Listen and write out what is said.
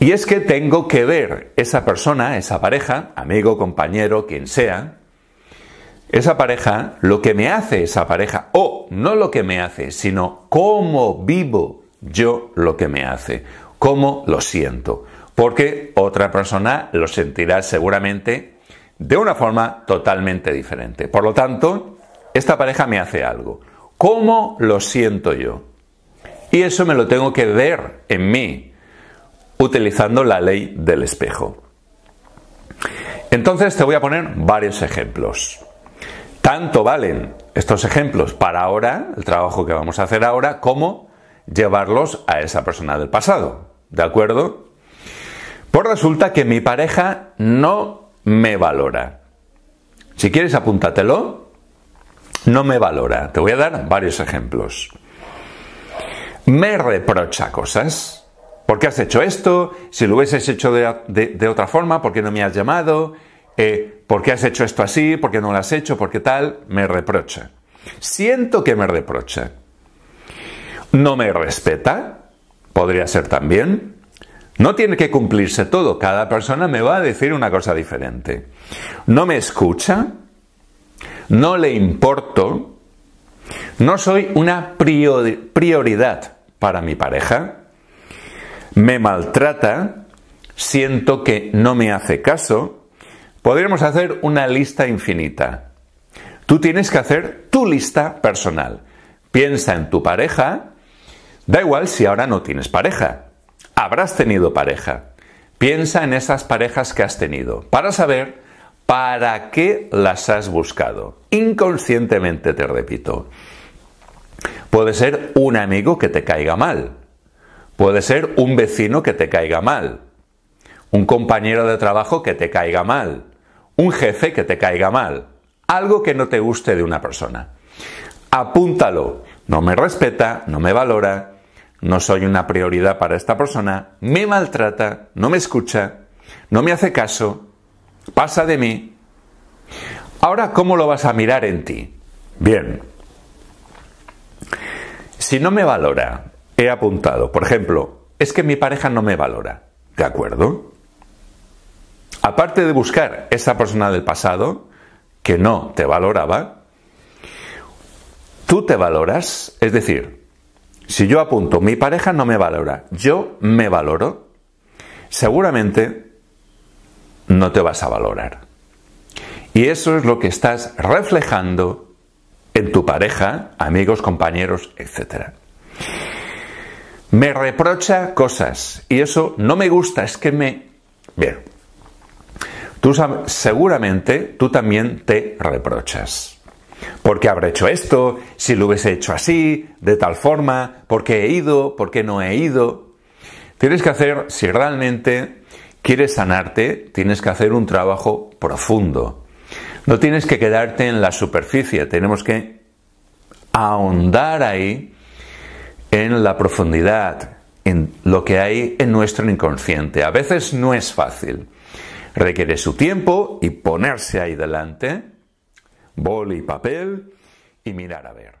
Y es que tengo que ver esa persona, esa pareja, amigo, compañero, quien sea, esa pareja, lo que me hace esa pareja, o no lo que me hace, sino cómo vivo yo lo que me hace, cómo lo siento, porque otra persona lo sentirá seguramente de una forma totalmente diferente. Por lo tanto, esta pareja me hace algo. ¿Cómo lo siento yo? Y eso me lo tengo que ver en mí, utilizando la ley del espejo. Entonces te voy a poner varios ejemplos. Tanto valen estos ejemplos para ahora, el trabajo que vamos a hacer ahora, como llevarlos a esa persona del pasado. ¿De acuerdo? Pues resulta que mi pareja no me valora. Si quieres apúntatelo, no me valora. Te voy a dar varios ejemplos. Me reprocha cosas. ¿Por qué has hecho esto? Si lo hubieses hecho de, otra forma, ¿por qué no me has llamado? Eh, ¿Por qué has hecho esto así? ¿Por qué no lo has hecho? ¿Por qué tal? Me reprocha. Siento que me reprocha. No me respeta. Podría ser también. No tiene que cumplirse todo. Cada persona me va a decir una cosa diferente. No me escucha. No le importo. No soy una prioridad para mi pareja me maltrata, siento que no me hace caso, podríamos hacer una lista infinita. Tú tienes que hacer tu lista personal. Piensa en tu pareja, da igual si ahora no tienes pareja, habrás tenido pareja. Piensa en esas parejas que has tenido para saber para qué las has buscado. Inconscientemente te repito. Puede ser un amigo que te caiga mal, Puede ser un vecino que te caiga mal, un compañero de trabajo que te caiga mal, un jefe que te caiga mal, algo que no te guste de una persona. Apúntalo. No me respeta, no me valora, no soy una prioridad para esta persona, me maltrata, no me escucha, no me hace caso, pasa de mí. Ahora, ¿cómo lo vas a mirar en ti? Bien. Si no me valora, he apuntado, por ejemplo, es que mi pareja no me valora. ¿De acuerdo? Aparte de buscar esa persona del pasado que no te valoraba, tú te valoras, es decir, si yo apunto, mi pareja no me valora, yo me valoro, seguramente no te vas a valorar. Y eso es lo que estás reflejando en tu pareja, amigos, compañeros, etc me reprocha cosas y eso no me gusta, es que me... Bien, tú seguramente tú también te reprochas. ¿Por qué habré hecho esto? Si lo hubiese hecho así, de tal forma, ¿por qué he ido? ¿Por qué no he ido? Tienes que hacer, si realmente quieres sanarte, tienes que hacer un trabajo profundo. No tienes que quedarte en la superficie, tenemos que ahondar ahí en la profundidad, en lo que hay en nuestro inconsciente. A veces no es fácil. Requiere su tiempo y ponerse ahí delante, boli y papel y mirar a ver.